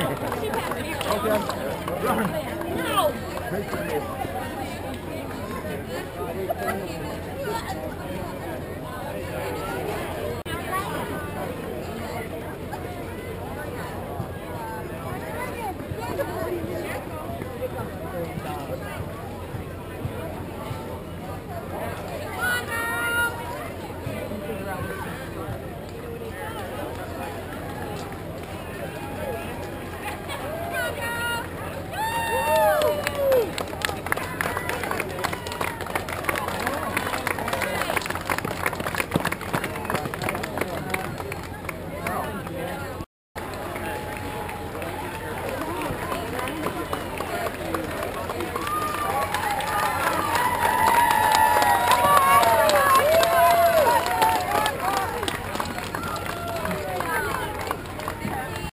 okay.